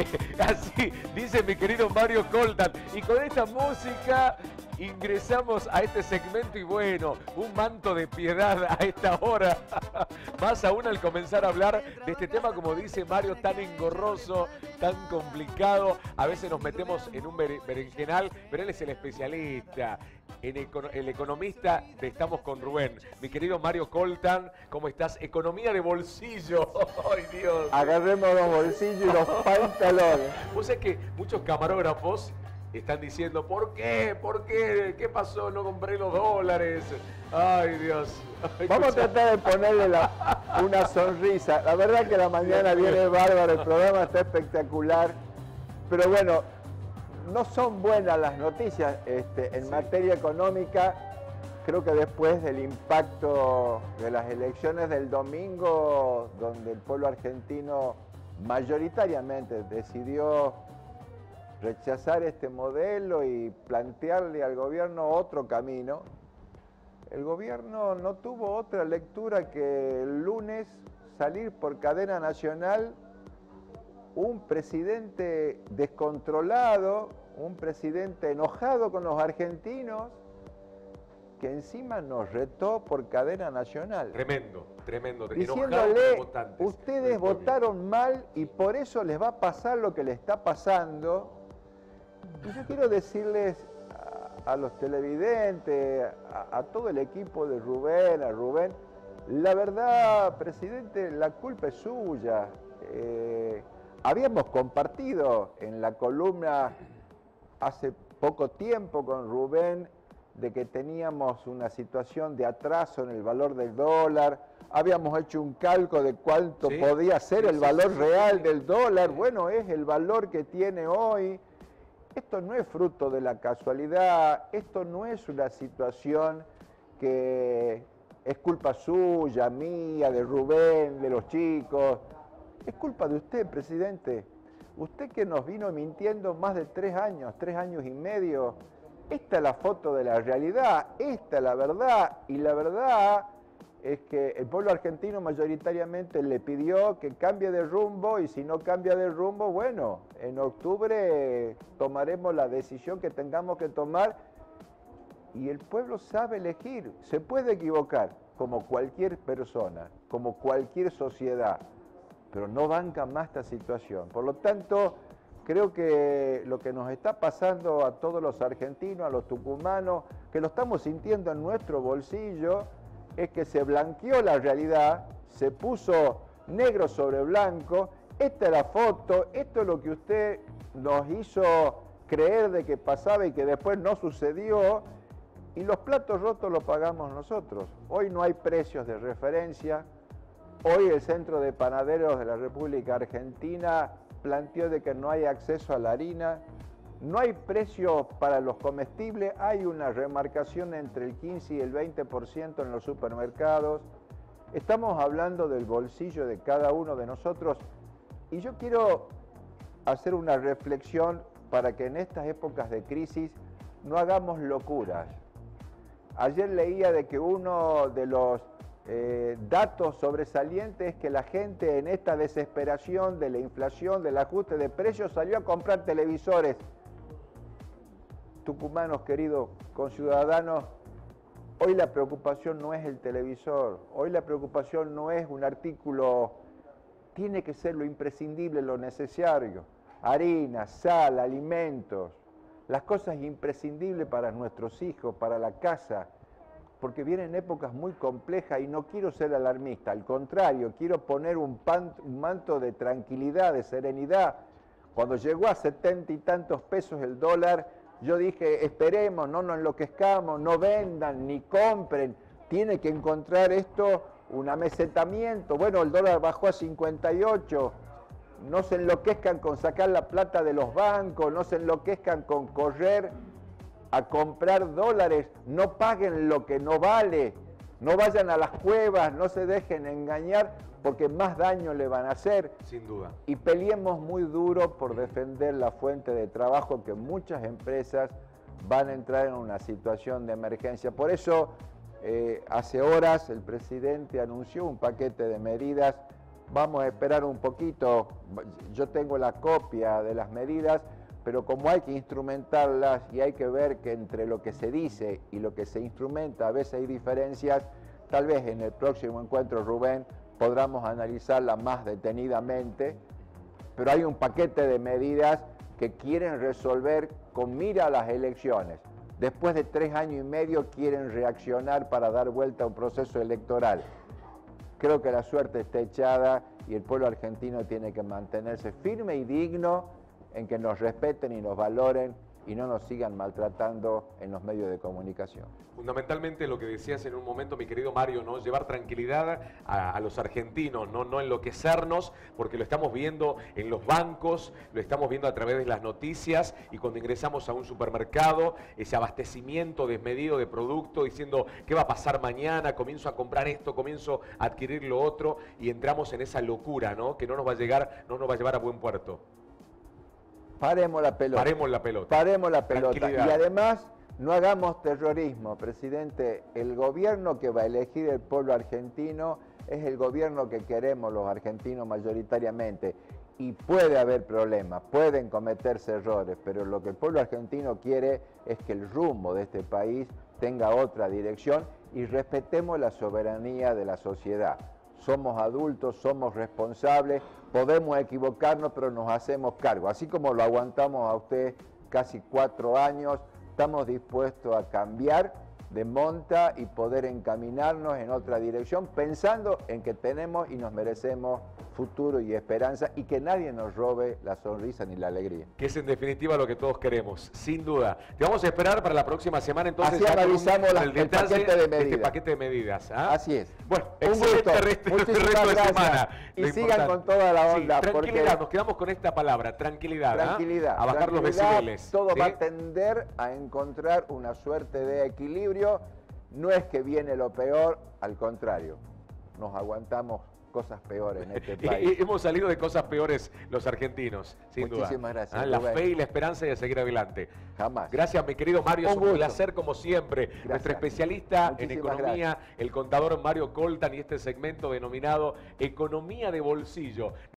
Así dice mi querido Mario Coltan. Y con esta música ingresamos a este segmento y bueno, un manto de piedad a esta hora. Más aún al comenzar a hablar de este tema, como dice Mario, tan engorroso, tan complicado. A veces nos metemos en un berenjenal, pero él es el especialista. En el economista de Estamos con Rubén. Mi querido Mario Coltan, ¿cómo estás? Economía de bolsillo. ¡Ay, Dios! Agarremos los bolsillos y los pantalones. Vos sabés que muchos camarógrafos están diciendo, ¿por qué? ¿Por qué? ¿Qué pasó? No compré los dólares. Ay, Dios. Vamos a tratar de ponerle una sonrisa. La verdad que la mañana viene bárbaro, el programa está espectacular. Pero bueno, no son buenas las noticias este, en materia económica. Creo que después del impacto de las elecciones del domingo, donde el pueblo argentino mayoritariamente decidió rechazar este modelo y plantearle al gobierno otro camino, el gobierno no tuvo otra lectura que el lunes salir por cadena nacional un presidente descontrolado, un presidente enojado con los argentinos, que encima nos retó por cadena nacional. Tremendo, tremendo. Diciéndole, ustedes votaron mal y por eso les va a pasar lo que le está pasando y yo quiero decirles a, los televidentes, a, todo el equipo de Rubén, a Rubén, la verdad, presidente, la culpa es suya. Eh, habíamos compartido en la columna hace poco tiempo con Rubén de que teníamos una situación de atraso en el valor del dólar, habíamos hecho un calco de cuánto podía ser el valor real del dólar, bueno, es el valor que tiene hoy, esto no es fruto de la casualidad, esto no es una situación que es culpa suya, mía, de Rubén, de los chicos. Es culpa de usted, presidente. Usted que nos vino mintiendo más de tres años, tres años y medio. Esta es la foto de la realidad, esta es la verdad. Y la verdad es que el pueblo argentino mayoritariamente le pidió que cambie de rumbo y si no cambia de rumbo, bueno, en octubre tomaremos la decisión que tengamos que tomar y el pueblo sabe elegir, se puede equivocar como cualquier persona, como cualquier sociedad, pero no banca más esta situación. Por lo tanto, creo que lo que nos está pasando a todos los argentinos, a los tucumanos, que lo estamos sintiendo en nuestro bolsillo, es que se blanqueó la realidad, se puso negro sobre blanco, esta es la foto, esto es lo que usted nos hizo creer de que pasaba y que después no sucedió, y los platos rotos los pagamos nosotros. Hoy no hay precios de referencia, hoy el Centro de Panaderos de la República Argentina planteó de que no hay acceso a la harina, no hay precio para los comestibles, hay una remarcación entre el 15 y el 20% en los supermercados. Estamos hablando del bolsillo de cada uno de nosotros y yo quiero hacer una reflexión para que en estas épocas de crisis no hagamos locuras. Ayer leía de que uno de los eh, datos sobresalientes es que la gente en esta desesperación de la inflación, del ajuste de precios, salió a comprar televisores tucumanos queridos conciudadanos, hoy la preocupación no es el televisor, hoy la preocupación no es un artículo, tiene que ser lo imprescindible, lo necesario, harina, sal, alimentos, las cosas imprescindibles para nuestros hijos, para la casa, porque vienen épocas muy complejas y no quiero ser alarmista, al contrario, quiero poner un, un manto de tranquilidad, de serenidad. Cuando llegó a setenta y tantos pesos el dólar, yo dije, esperemos, no nos enloquezcamos, no vendan ni compren. Tiene que encontrar esto un amesetamiento. Bueno, el dólar bajó a 58. No se enloquezcan con sacar la plata de los bancos, no se enloquezcan con correr a comprar dólares. No paguen lo que no vale. No vayan a las cuevas, no se dejen engañar porque más daño le van a hacer. Sin duda. Y peleemos muy duro por defender la fuente de trabajo que muchas empresas van a entrar en una situación de emergencia. Por eso, eh, hace horas el presidente anunció un paquete de medidas vamos a esperar un poquito, yo tengo la copia de las medidas, pero como hay que instrumentarlas y hay que ver que entre lo que se dice y lo que se instrumenta a veces hay diferencias, tal vez en el próximo encuentro, Rubén, podamos analizarla más detenidamente, pero hay un paquete de medidas que quieren resolver con mira a las elecciones. Después de tres años y medio quieren reaccionar para dar vuelta a un proceso electoral. Creo que la suerte está echada y el pueblo argentino tiene que mantenerse firme y digno en que nos respeten y nos valoren y no nos sigan maltratando en los medios de comunicación. Fundamentalmente lo que decías en un momento, mi querido Mario, ¿no? Llevar tranquilidad a, los argentinos, ¿no? no enloquecernos, porque lo estamos viendo en los bancos, lo estamos viendo a través de las noticias y cuando ingresamos a un supermercado, ese abastecimiento desmedido de producto, diciendo qué va a pasar mañana, comienzo a comprar esto, comienzo a adquirir lo otro y entramos en esa locura, ¿no? Que no nos va a llegar, no nos va a llevar a buen puerto. Paremos la pelota. Paremos la pelota. Paremos la pelota. Y además, no hagamos terrorismo, presidente. El gobierno que va a elegir el pueblo argentino es el gobierno que queremos los argentinos mayoritariamente. Y puede haber problemas, pueden cometerse errores, pero lo que el pueblo argentino quiere es que el rumbo de este país tenga otra dirección y respetemos la soberanía de la sociedad somos adultos, somos responsables, podemos equivocarnos, pero nos hacemos cargo. Así como lo aguantamos a usted casi cuatro años, estamos dispuestos a cambiar de monta y poder encaminarnos en otra dirección, pensando en que tenemos y nos merecemos futuro y esperanza y que nadie nos robe la sonrisa ni la alegría. Que es en definitiva lo que todos queremos, sin duda. Te vamos a esperar para la próxima semana entonces. Así analizamos el, paquete de medidas. Este paquete de medidas. ¿ah? Así es. Bueno, un gusto. Resto, resto de semana. Y sigan con toda la onda. tranquilidad, nos quedamos con esta palabra, tranquilidad. ¿ah? Tranquilidad. A bajar los decibeles. Todo va a tender a encontrar una suerte de equilibrio. No es que viene lo peor, al contrario, nos aguantamos cosas peores en este país. Y, hemos salido de cosas peores los argentinos, sin duda. Muchísimas gracias. Ah, la fe y la esperanza de seguir adelante. Jamás. Gracias, mi querido Mario. es un placer, como siempre. Nuestro especialista en economía, el contador Mario Coltan y este segmento denominado Economía de Bolsillo.